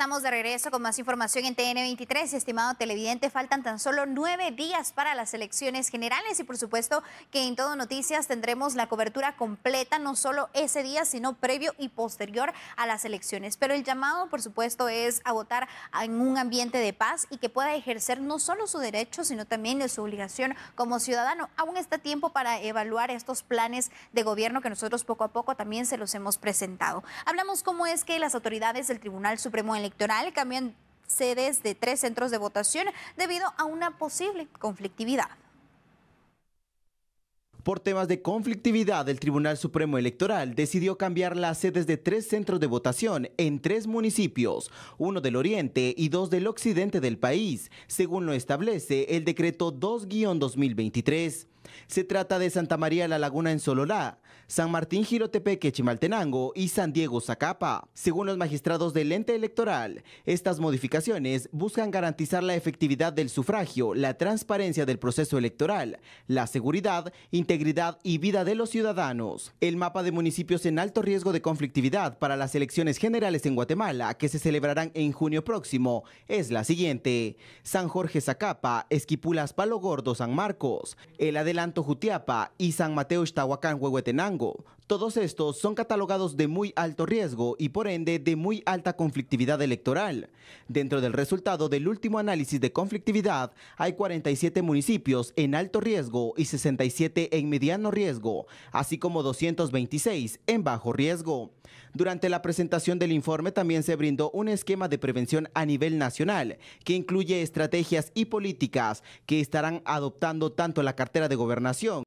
estamos de regreso con más información en TN23. Estimado televidente, faltan tan solo nueve días para las elecciones generales y por supuesto que en Todo Noticias tendremos la cobertura completa, no solo ese día, sino previo y posterior a las elecciones. Pero el llamado, por supuesto, es a votar en un ambiente de paz y que pueda ejercer no solo su derecho, sino también su obligación como ciudadano. Aún está tiempo para evaluar estos planes de gobierno que nosotros poco a poco también se los hemos presentado. Hablamos cómo es que las autoridades del Tribunal Supremo Electoral cambian sedes de tres centros de votación debido a una posible conflictividad. Por temas de conflictividad, el Tribunal Supremo Electoral decidió cambiar las sedes de tres centros de votación en tres municipios, uno del oriente y dos del occidente del país, según lo establece el decreto 2-2023. Se trata de Santa María la Laguna en Sololá, San Martín Girotepeque Chimaltenango y San Diego Zacapa. Según los magistrados del ente electoral, estas modificaciones buscan garantizar la efectividad del sufragio, la transparencia del proceso electoral, la seguridad, integridad y vida de los ciudadanos. El mapa de municipios en alto riesgo de conflictividad para las elecciones generales en Guatemala, que se celebrarán en junio próximo, es la siguiente. San Jorge Zacapa, Esquipulas Palo Gordo San Marcos, el Adelanto Jutiapa y San Mateo Ixtahuacán Huehuetenango. Todos estos son catalogados de muy alto riesgo y por ende de muy alta conflictividad electoral. Dentro del resultado del último análisis de conflictividad, hay 47 municipios en alto riesgo y 67 en mediano riesgo, así como 226 en bajo riesgo. Durante la presentación del informe también se brindó un esquema de prevención a nivel nacional que incluye estrategias y políticas que estarán adoptando tanto la cartera de gobernación